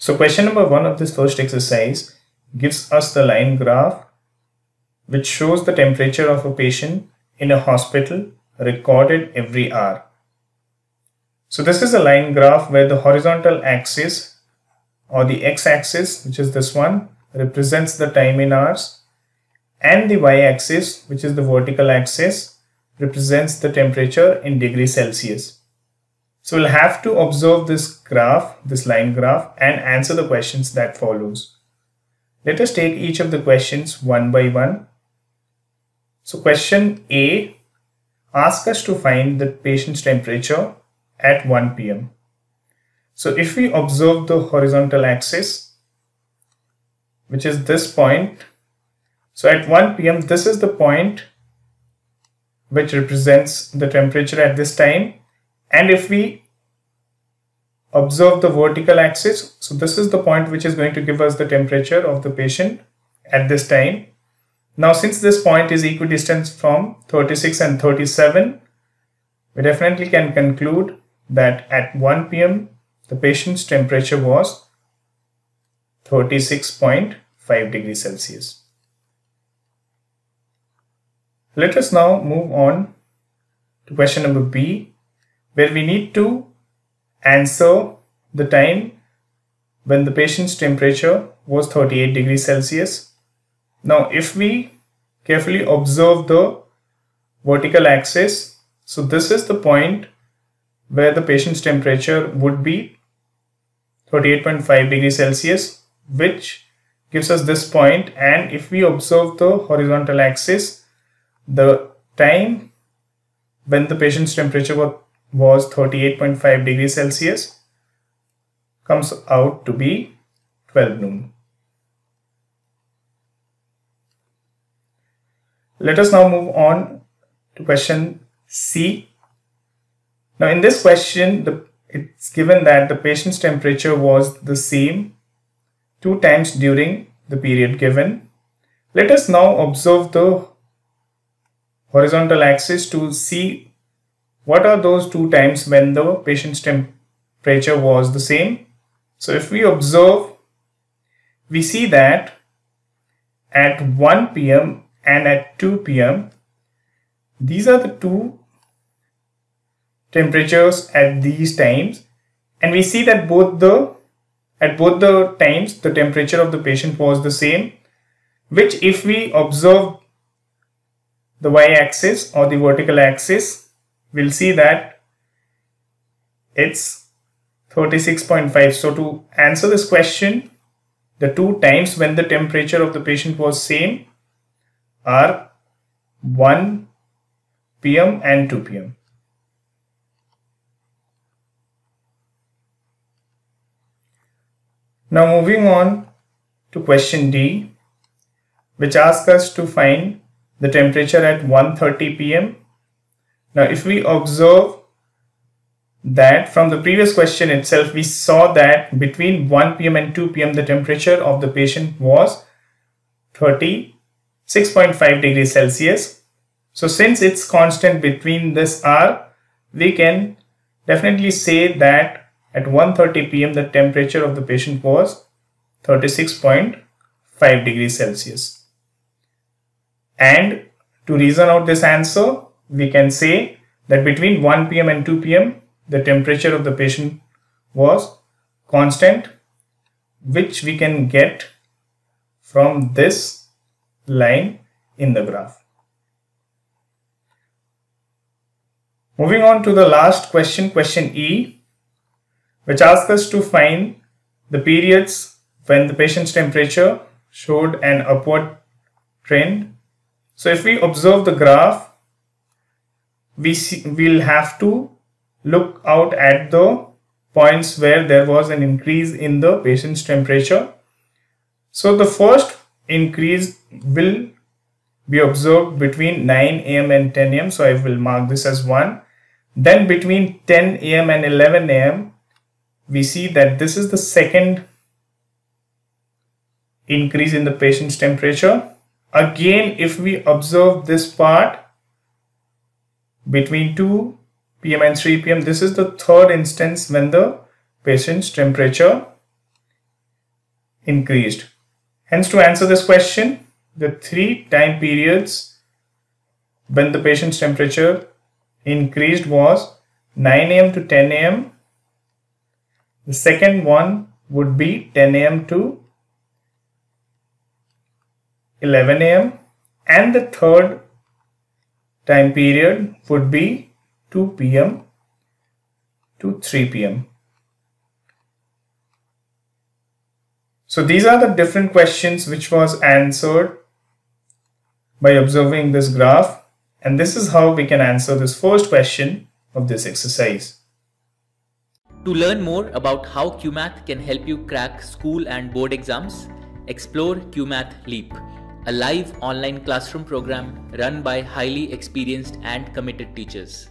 So question number one of this first exercise gives us the line graph which shows the temperature of a patient in a hospital recorded every hour. So this is a line graph where the horizontal axis or the x-axis which is this one represents the time in hours and the y-axis which is the vertical axis represents the temperature in degrees Celsius. So we'll have to observe this graph, this line graph and answer the questions that follows. Let us take each of the questions one by one. So question A asks us to find the patient's temperature at 1 pm. So if we observe the horizontal axis, which is this point, so at 1 pm, this is the point which represents the temperature at this time. And if we observe the vertical axis, so this is the point which is going to give us the temperature of the patient at this time. Now, since this point is equidistant from 36 and 37, we definitely can conclude that at 1 pm the patient's temperature was 36.5 degrees Celsius. Let us now move on to question number B where we need to answer the time when the patient's temperature was 38 degrees Celsius. Now if we carefully observe the vertical axis, so this is the point where the patient's temperature would be 38.5 degrees Celsius, which gives us this point. And if we observe the horizontal axis, the time when the patient's temperature was 38.5 degrees Celsius comes out to be 12 noon. Let us now move on to question C now in this question, the, it's given that the patient's temperature was the same two times during the period given. Let us now observe the horizontal axis to see what are those two times when the patient's temperature was the same. So if we observe, we see that at 1 p.m. and at 2 p.m. These are the two temperatures at these times and we see that both the at both the times the temperature of the patient was the same which if we observe the y-axis or the vertical axis we'll see that it's 36.5 so to answer this question the two times when the temperature of the patient was same are 1 pm and 2 pm Now moving on to question D, which asks us to find the temperature at 1.30 pm. Now if we observe that from the previous question itself, we saw that between 1 pm and 2 pm, the temperature of the patient was 36.5 degrees Celsius. So since it's constant between this hour, we can definitely say that at 1.30 pm, the temperature of the patient was 36.5 degrees Celsius. And to reason out this answer, we can say that between 1 pm and 2 pm, the temperature of the patient was constant, which we can get from this line in the graph. Moving on to the last question, question E which asks us to find the periods when the patient's temperature showed an upward trend. So if we observe the graph, we see, we'll have to look out at the points where there was an increase in the patient's temperature. So the first increase will be observed between 9 am and 10 am. So I will mark this as 1. Then between 10 am and 11 am, we see that this is the second increase in the patient's temperature. Again, if we observe this part between 2 pm and 3 pm, this is the third instance when the patient's temperature increased. Hence, to answer this question, the three time periods when the patient's temperature increased was 9 am to 10 am. The second one would be 10 am to 11 am and the third time period would be 2 pm to 3 pm. So these are the different questions which was answered by observing this graph and this is how we can answer this first question of this exercise. To learn more about how Cuemath can help you crack school and board exams, explore Cuemath Leap, a live online classroom program run by highly experienced and committed teachers.